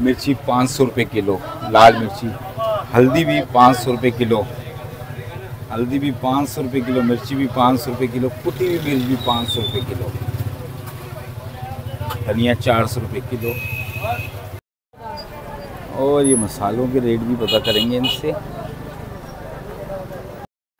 मिर्ची पाँच सौ रुपये किलो, लाल मिर्ची, हल्दी भी पाँच सौ रुपये किलो, हल्दी भी पाँच सौ रुपये किलो, मिर्ची भी पाँच सौ रुपये किलो, कुटी हुई मिर्च भी पाँच सौ रुपये किलो, धनिया चार सौ रुपये किलो। और ये मसालों के रेट भी पता करेंगे इनसे।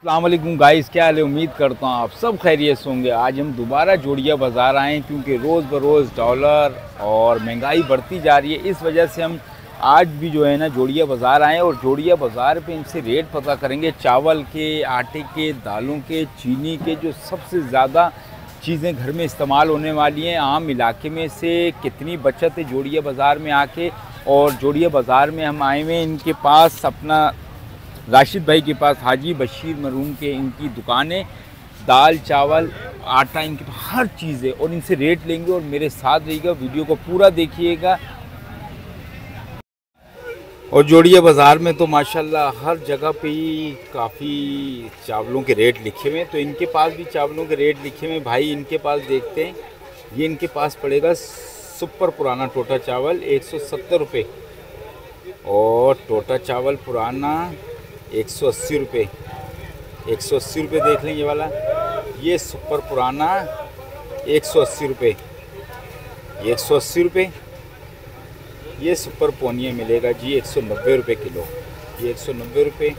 अल्लाम गाइस, क्या हाल है? उम्मीद करता हूँ आप सब खैरियत होंगे। आज हम दोबारा जोड़िया बाज़ार आए हैं क्योंकि रोज़ बरोज़ डॉलर और महँगाई बढ़ती जा रही है। इस वजह से हम आज भी जो है ना, जोड़िया बाज़ार आए और जोड़िया बाज़ार पे इनसे रेट पता करेंगे। चावल के, आटे के, दालों के, चीनी के जो सबसे ज़्यादा चीज़ें घर में इस्तेमाल होने वाली हैं। आम इलाके में से कितनी बचत है जोड़िया बाज़ार में आके? और जोड़िया बाज़ार में हम आए हुए इनके पास अपना राशिद भाई के पास हाजी, बशीर मरूम के इनकी दुकानें, दाल, चावल, आटा, इनके पास हर चीज़ है और इनसे रेट लेंगे और मेरे साथ रहिएगा, वीडियो को पूरा देखिएगा। और जोड़िया बाज़ार में तो माशाल्लाह हर जगह पे ही काफ़ी चावलों के रेट लिखे हुए हैं। तो इनके पास भी चावलों के रेट लिखे हुए हैं। भाई इनके पास देखते हैं, ये इनके पास पड़ेगा सुपर पुराना टोटा चावल, एक सौ सत्तर रुपये और टोटा चावल पुराना एक सौ अस्सी रुपये एक सौ अस्सी रुपये देख लें ये वाला। ये सुपर पुराना एक सौ अस्सी रुपये एक सौ अस्सी रुपये ये सुपर पोनिया मिलेगा जी, एक सौ नब्बे रुपये किलो। ये एक सौ नब्बे रुपये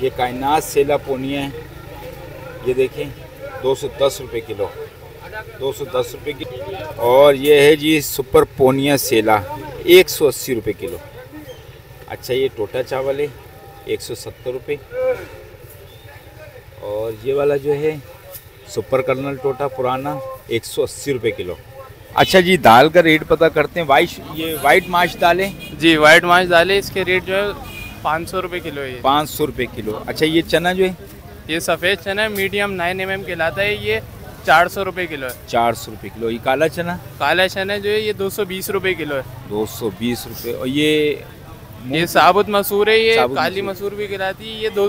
ये कायनात सेला पोनिया है। ये देखें, दो सौ दस रुपये किलो। दो सौ दस रुपये की, और ये है जी सुपर पोनिया सेला, एक सौ अस्सी रुपये किलो। अच्छा ये टोटा चावल है। एक सौ सत्तर रुपये और ये वाला जो है सुपर कर्नल टोटा पुराना एक सौ अस्सी रुपये किलो। अच्छा जी दाल का रेट पता करते हैं। वाइट ये वाइट माश दालें? जी वाइट माछ दालें इसके रेट जो है पाँच सौ रुपये किलो है पाँच सौ रुपये किलो। अच्छा ये चना जो है? ये सफ़ेद चना है मीडियम नाइन एम एम कहलाता है ये चार सौ रुपये किलो है। चार सौ रुपये किलो। ये काला चना? काला चना जो है ये दो सौ बीस रुपये किलो है। दो सौ बीस रुपये और ये ये साबुत मसूर है ये काली मसूर। भी खिलाती है ये दो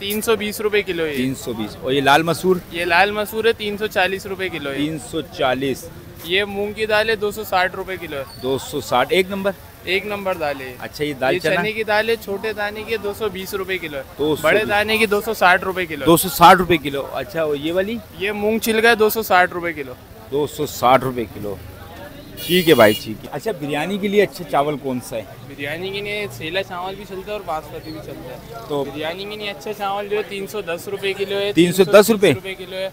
तीन सौ बीस रूपए किलो है। तीन सौ बीस। और ये लाल मसूर? ये लाल मसूर है तीन सौ चालीस रूपए किलो है। तीन सौ चालीस। ये मूंग की दाल है दो सौ साठ रूपए किलो है। दो सौ साठ। एक नंबर? एक नंबर दाल है। अच्छा ये दाल ये चने? की दाल है छोटे दाने की दो सौ बीस रूपए किलो है। 220 बड़े दाने की दो सौ साठ रूपए किलो दो सौ साठ रुपये किलो। अच्छा और ये वाली? ये मूंग छिलका है दो सौ साठ रूपए किलो। दो सौ साठ रुपये किलो। ठीक है भाई ठीक है। अच्छा बिरयानी के लिए अच्छा चावल कौन सा है? बिरयानी के लिए सेला चावल भी चलता है और बासमती भी चलता है। तो बिरयानी के लिए अच्छा चावल जो है तीन सौ दस रुपये किलो है तीन सौ दस रुपये किलो है।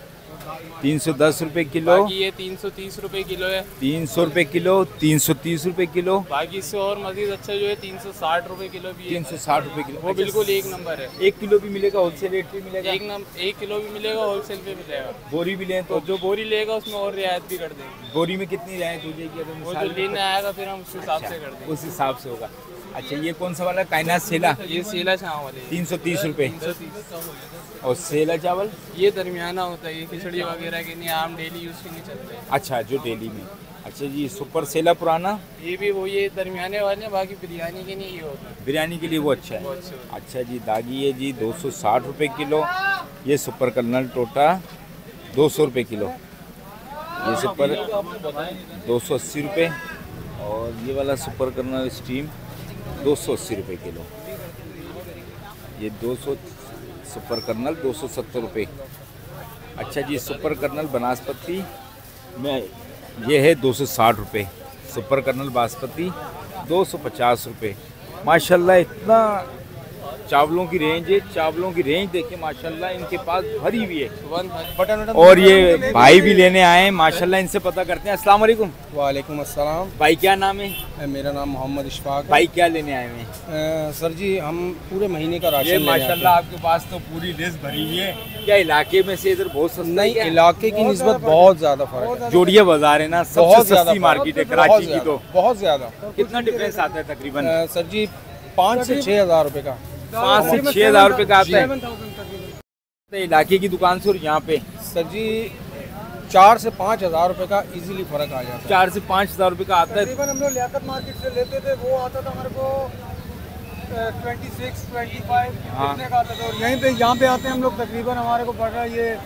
तीन सौ दस रूपए किलो। ये तीन सौ तीस रूपए किलो है। तीन सौ रुपये किलो तीन सौ तीस रूपए किलो। बाकी इससे और मजीद अच्छा जो है तीन सौ साठ रूपए किलो भी तीन सौ साठ रूपए किलो। वो बिल्कुल एक नंबर है। एक किलो भी मिलेगा होलसेल रेट पे मिलेगा? एक नम एक किलो भी मिलेगा होलसेल पे मिलेगा। बोरी भी लें तो? जो बोरी लेगा उसमें और रियायत भी कर देंगे। बोरी में कितनी रियायत हो जाएगी अगर वो जो लेने आएगा फिर हम उस हिसाब से कर देंगे। उस हिसाब से होगा। अच्छा ये कौन सा वाला? कायनात सेला? ये सेला चावल है। तीन सौ तीस तीस। और सेला चावल? ये दरमियाना होता है ये खिचड़ी वगैरह के लिए आम डेली यूज़ के नहीं चलते। हैं अच्छा जो डेली में। अच्छा जी सुपर सेला पुराना? ये भी वो ये दरमियाने वाले हैं बाकी बिरयानी के लिए ये होता है। बिरयानी के लिए वो अच्छा है। अच्छा। जी दागी है जी दो सौ साठ रुपये किलो। ये सुपर कर्नल टोटा दो सौ रुपये किलो। ये सुपर दो सौ अस्सी रुपये और ये वाला सुपर कर्नल स्टीम दो सौ अस्सी रुपये किलो। ये दो सौ सुपर कर्नल दो सौ सत्तर रुपये अच्छा जी, सुपर कर्नल बनास्पति। में, ये है दो सौ साठ रुपये सुपर कर्नल बासपति दो सौ पचास रुपये माशाल्लाह, इतना चावलों की रेंज है चावलों की रेंज देखिए माशाल्लाह इनके पास भरी हुई है। और ये भाई भी लेने आए हैं माशाल्लाह इनसे पता करते हैं। अस्सलाम वालेकुम। वालेकुम अस्सलाम। भाई क्या नाम है? मेरा नाम मोहम्मद इशफाक भाई क्या लेने आए हैं? सर जी हम पूरे महीने का राशन माशाल्लाह आपके पास तो पूरी लिस्ट भरी हुई है। क्या इलाके में से इधर बहुत सस्ता नहीं इलाके की निस्बत बहुत ज़्यादा फ़र्क है। जोड़िया बाज़ार है ना बहुत ज़्यादा सस्ती मार्केट है कराची की तो। बहुत ज़्यादा। कितना डिफरेंस आता है तकरीबन? सर जी पाँच से छः हज़ार रुपए का। पाँच से छह हज़ार रुपए का आता है। इलाके की दुकान से और यहाँ पे। सर जी चार से पाँच हज़ार रुपए का इजीली फ़र्क आ जाता है। चार से पाँच हज़ार रुपए का आता है। तकरीबन हम लोग लियाकत मार्केट से लेते थे वो आता था हमारे को ट्वेंटी सिक्स ट्वेंटी फाइव। का आता था। और यहीं पे यहाँ पे आते हैं हम लोग तकरीबन हमारे को पड़ रहा है ये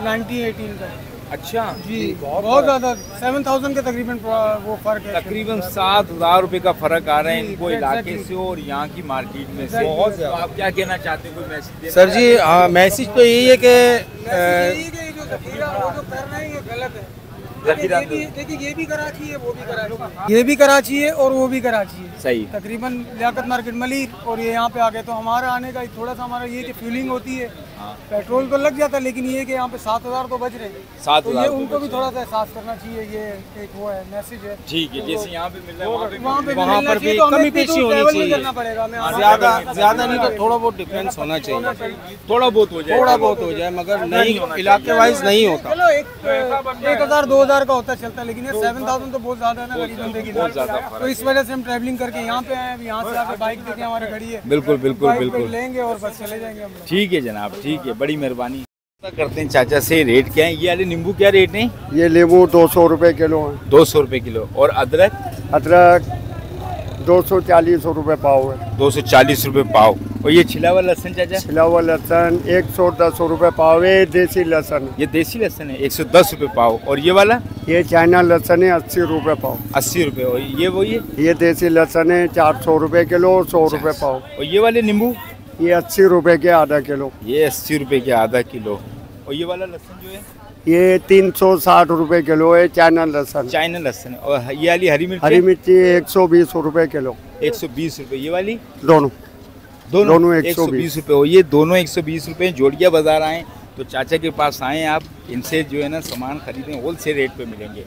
नाइनटीन एटीन का। अच्छा। जी बहुत ज़्यादा सेवन थाउज़ेंड के तकरीबन वो फ़र्क है। तकरीबन सात हज़ार रूपए का फ़र्क आ रहा है इनको इलाके से और यहाँ की मार्केट में से। बहुत तो ज़्यादा। आप क्या कहना चाहते हैं? कोई मैसेज सर जी हाँ? मैसेज तो यही है कि अ, यही कि ये जो जखीरा वो जो कर रहे हैं ये गलत है। देखिए ये भी- कराची है वो भी कराची ये भी कराची है और वो भी कराची है। सही। तकरीबन लियाकत मार्केट मलिर और ये यहाँ पे आ गए तो हमारा आने का थोड़ा सा हमारा ये कि फ्यूलिंग होती है हाँ। पेट्रोल तो लग जाता है लेकिन ये कि यहाँ पे सात हज़ार तो बच रहे सात तो हज़ार ये तो उनको भी थोड़ा सा एहसास करना चाहिए ये एक वो है मैसेज है। ठीक है जैसे यहाँ पे मिल वहाँ पे वहाँ पर भी तो कमी तो पेशी होनी चाहिए। करना पड़ेगा ज़्यादा ज़्यादा नहीं तो थोड़ा बहुत डिफरेंस होना चाहिए। थोड़ा बहुत हो जाए। थोड़ा बहुत हो जाए मगर नहीं इलाके वाइज नहीं होता। चलो एक एक हज़ार दो हज़ार का होता चलता है लेकिन ये सेवन थाउज़ेंड तो बहुत ज़्यादा है ना गरीब बंदे की तो इस वजह से हम ट्रैवलिंग करके यहाँ पे आए यहाँ से आके बाइक देखे हमारी खड़ी है। बिल्कुल बिल्कुल बिल्कुल। लेंगे और बस चले जाएँगे हम ठीक है जनाब ठीक है बड़ी मेहरबानी। पता करते हैं चाचा से रेट क्या है? ये वाले नींबू क्या रेट है? ये नींबू दो सौ रूपए किलो है। दो सौ रूपए किलो। और अदरक? अदरक दो सौ चालीस रुपये पाव है। दो सौ चालीस रुपये पाव। और ये छिला हुआ लहसन चाचा छिला हुआ लहसन एक सौ दस रुपये पाव है देसी लहसन ये देसी लहसन है एक सौ दस रुपये पाव। और ये वाला? ये चाइना लहसन है अस्सी रुपये पाव। अस्सी रुपये और ये वो है ये देसी लहसन है चार सौ रुपये किलो और सौ रुपये पाव। और ये वाले नींबू? ये अस्सी रुपये के आधा किलो। ये अस्सी रुपये के आधा किलो। और ये वाला लहसन जो है? ये तीन सौ साठ रुपये किलो है चाइना लहसन। चाइना लहसन। और ये वाली हरी मिर्च हरी मिर्ची एक सौ बीस रुपये किलो। एक सौ बीस रुपये ये वाली? दोनों। दोनों? दोनों एक सौ बीस। रुपये और ये दोनों एक सौ बीस रुपये जोड़िया बाज़ार आए तो चाचा के पास आए आप। इनसे जो है ना सामान खरीदें होल सेल रेट पे मिलेंगे।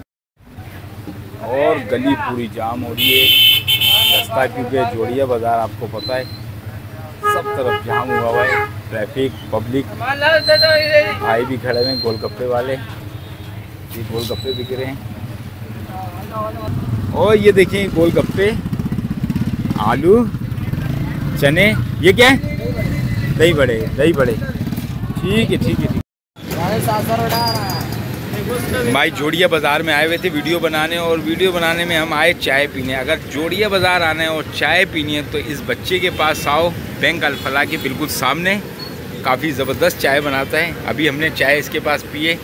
और गली पूरी जाम हो रही है। रास्ता क्योंकि जोड़िया बाज़ार आपको पता है सब तरफ़ जाम हुआ हुआ है। Traffic, public. भाई भी खड़े हैं, गोलगप्पे वाले। ये गोलगप्पे बिक रहे हैं। और ये देखिए गोलगप्पे, आलू, चने, ये क्या है? दही बड़े दही बड़े। ठीक है ठीक है, ठीक भाई, जोड़िया बाज़ार में आए हुए थे वीडियो बनाने और वीडियो बनाने में हम आए चाय पीने। अगर जोड़िया बाज़ार आना है और चाय पीनी है तो इस बच्चे के पास आओ, बैंक अल्फला के बिल्कुल सामने। काफ़ी ज़बरदस्त चाय बनाता है। अभी हमने चाय इसके पास पिए।